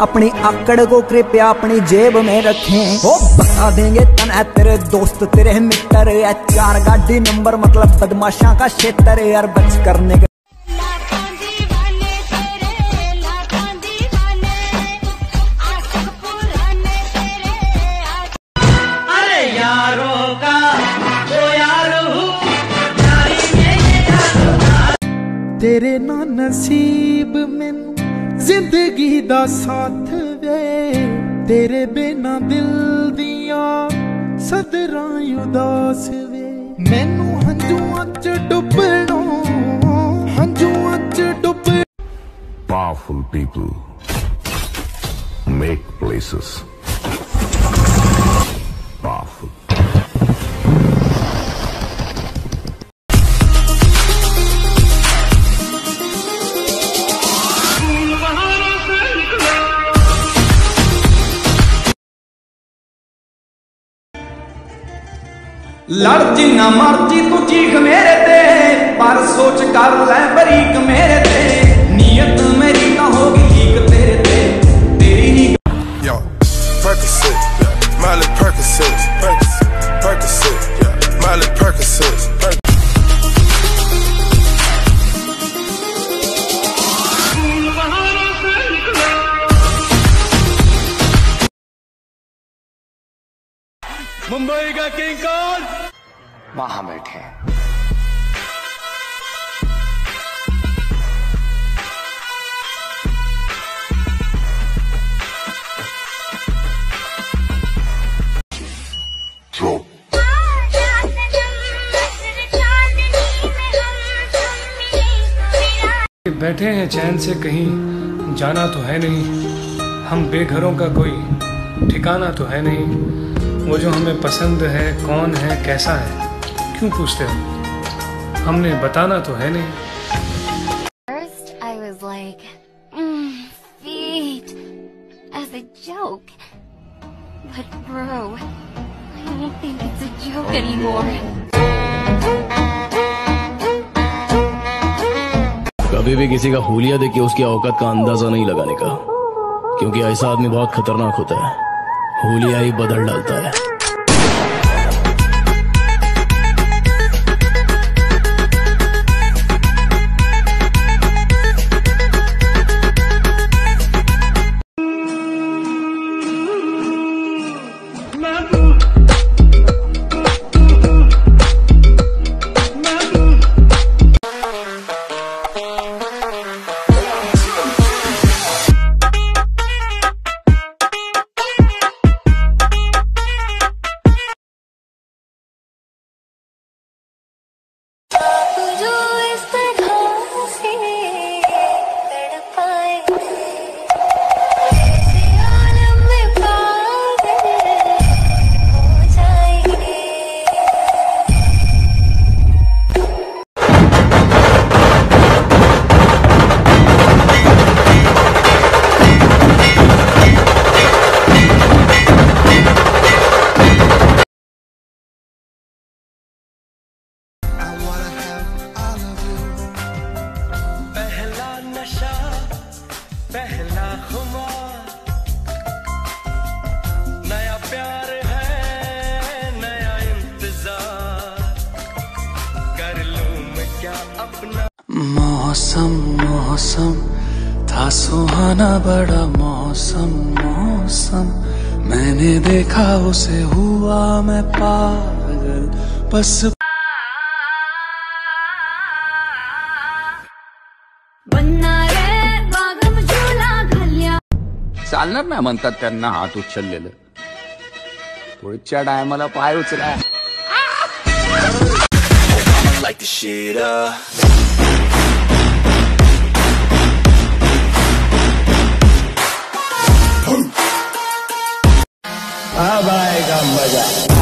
अपनी अकड़ को कृपया अपनी जेब में रखें। वो बता देंगे तन है तेरे दोस्त तेरे मित्र है चार गाड़ी नंबर मतलब बदमाशा का क्षेत्र यार बच करने के तेरे ना नसीब में ਜ਼ਿੰਦਗੀ ਦਾ ਸਾਥ ਵੇ। ਤੇਰੇ ਬਿਨਾ ਦਿਲ ਦੀਆਂ ਸਦਰਾਂ ਉਦਾਸ ਵੇ। ਮੈਨੂੰ ਹੰਝੂਆਂ ਚ ਡੁੱਬਣੋਂ, ਹੰਝੂਆਂ ਚ ਡੁੱਬ Powerful people, make places लड़ जिन्ना मर्ज़ी तू चीख मेरे ते पर सोच कर लै बरीक मेरे ते नियत मेरी ना होगी ठीक तेरे ते तेरी ही Yo, Percocet, yeah. Miley Percocet, Percocet, Percocet, yeah. Miley Percocet. Mumbai का किंग कौन? वहाँ बैठे. बैठे हैं चैन से कहीं जाना तो है नहीं। हम बेघरों का कोई ठिकाना तो है नहीं। वो जो हमें पसंद है कौन है कैसा है क्यों पूछते हो हमने बताना तो है नहीं First, I was like, mm, feet, as a joke. But bro, I don't think it's a joke anymore. कभी भी किसी का हुलिया देख के उसकी औकात का अंदाज़ा नहीं लगाने का क्योंकि ऐसा आदमी बहुत खतरनाक होता है हुलिया आई बदल डालता है। मौसम मौसम। था सुहाना बड़ा मौसम मौसम। मैंने देखा उसे हुआ मैं पागल बस बन्ना रे बागम झुला घाल्या। चालणार नाही म्हणतात त्यांना हात उचललेलं. पुढच्या टायमाला पाय उचला Like the shit up. अब आएगा मज़ा।